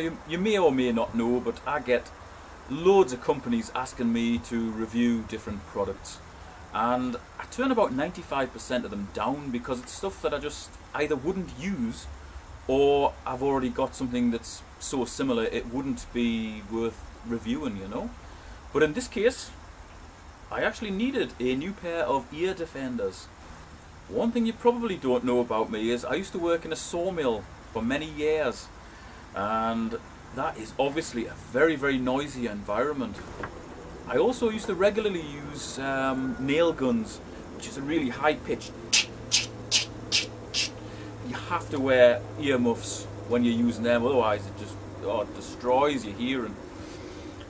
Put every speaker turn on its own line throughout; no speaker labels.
You, you may or may not know, but I get loads of companies asking me to review different products. And I turn about 95% of them down because it's stuff that I just either wouldn't use or I've already got something that's so similar it wouldn't be worth reviewing, you know. But in this case, I actually needed a new pair of ear defenders. One thing you probably don't know about me is I used to work in a sawmill for many years and that is obviously a very very noisy environment. I also used to regularly use um, nail guns which is a really high pitched you have to wear earmuffs when you're using them otherwise it just oh, destroys your hearing.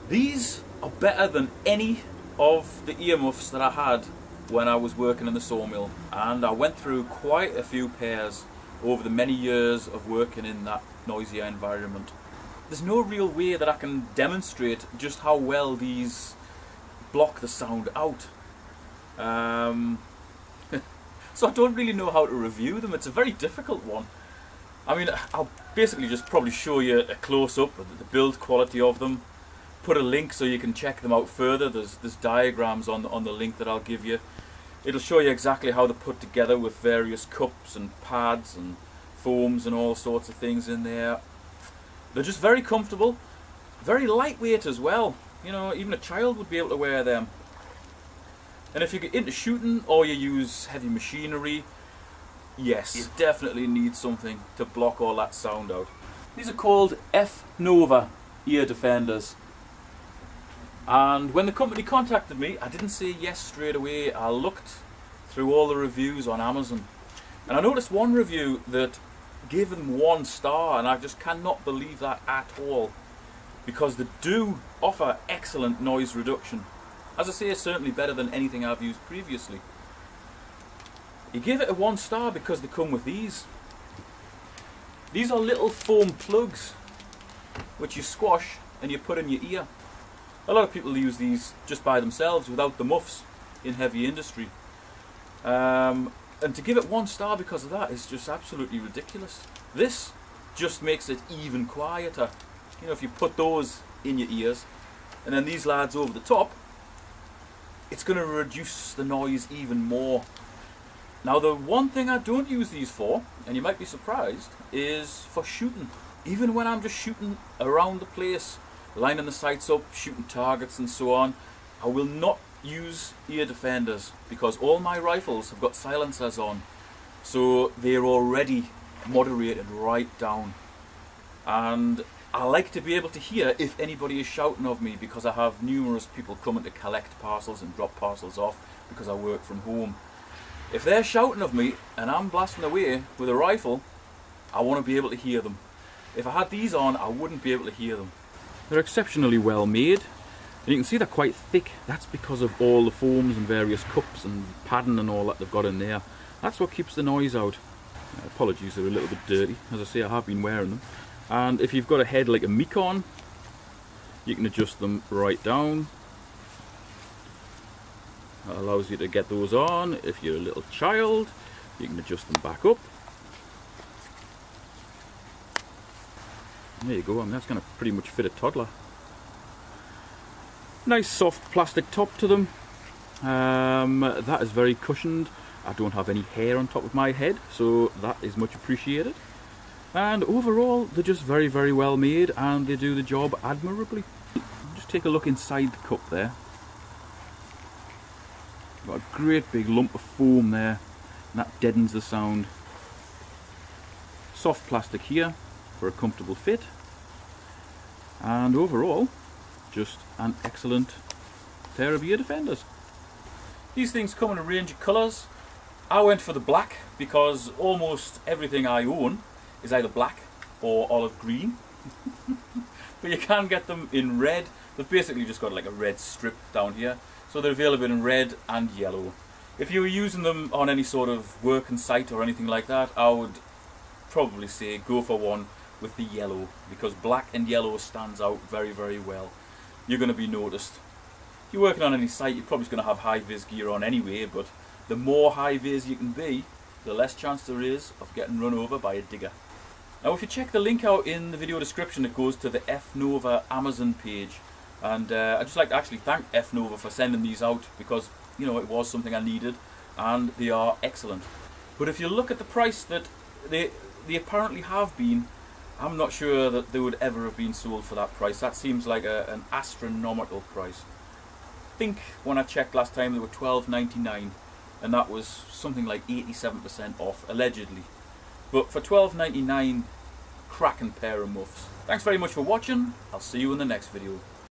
These are better than any of the earmuffs that I had when I was working in the sawmill and I went through quite a few pairs over the many years of working in that noisy environment. There's no real way that I can demonstrate just how well these block the sound out. Um, so I don't really know how to review them. It's a very difficult one. I mean, I'll basically just probably show you a close-up of the build quality of them. Put a link so you can check them out further. There's there's diagrams on on the link that I'll give you. It'll show you exactly how they're put together with various cups and pads and foams and all sorts of things in there. They're just very comfortable, very lightweight as well. You know, even a child would be able to wear them. And if you get into shooting or you use heavy machinery, yes, you definitely need something to block all that sound out. These are called F Nova ear defenders. And when the company contacted me, I didn't say yes straight away. I looked through all the reviews on Amazon. And I noticed one review that them one star, and I just cannot believe that at all. Because they do offer excellent noise reduction. As I say, certainly better than anything I've used previously. He gave it a one star because they come with these. These are little foam plugs which you squash and you put in your ear. A lot of people use these just by themselves without the muffs in heavy industry. Um, and to give it one star because of that is just absolutely ridiculous. This just makes it even quieter. You know, if you put those in your ears and then these lads over the top, it's going to reduce the noise even more. Now the one thing I don't use these for, and you might be surprised, is for shooting. Even when I'm just shooting around the place, lining the sights up, shooting targets and so on, I will not use ear defenders because all my rifles have got silencers on. So they're already moderated right down. And I like to be able to hear if anybody is shouting of me because I have numerous people coming to collect parcels and drop parcels off because I work from home. If they're shouting of me and I'm blasting away with a rifle, I want to be able to hear them. If I had these on, I wouldn't be able to hear them. They're exceptionally well made. And you can see they're quite thick. That's because of all the foams and various cups and padding and all that they've got in there. That's what keeps the noise out. Uh, apologies, they're a little bit dirty. As I say, I have been wearing them. And if you've got a head like a Mikon, you can adjust them right down. That allows you to get those on. If you're a little child, you can adjust them back up. There you go, I mean that's going to pretty much fit a toddler. Nice soft plastic top to them. Um, that is very cushioned. I don't have any hair on top of my head, so that is much appreciated. And overall, they're just very, very well made and they do the job admirably. Just take a look inside the cup there. Got a great big lump of foam there, and that deadens the sound. Soft plastic here for a comfortable fit. And overall, just an excellent pair of ear defenders. These things come in a range of colours. I went for the black because almost everything I own is either black or olive green. but you can get them in red. They've basically just got like a red strip down here. So they're available in red and yellow. If you were using them on any sort of working site or anything like that, I would probably say go for one with the yellow because black and yellow stands out very very well you're going to be noticed. If you're working on any site, you're probably going to have high-vis gear on anyway, but the more high-vis you can be, the less chance there is of getting run over by a digger. Now if you check the link out in the video description it goes to the Fnova Amazon page and uh, I'd just like to actually thank Fnova for sending these out because you know it was something I needed and they are excellent. But if you look at the price that they they apparently have been, I'm not sure that they would ever have been sold for that price. That seems like a, an astronomical price. I think when I checked last time they were 12.99 and that was something like 87% off allegedly. But for 12.99 cracking pair of muffs. Thanks very much for watching. I'll see you in the next video.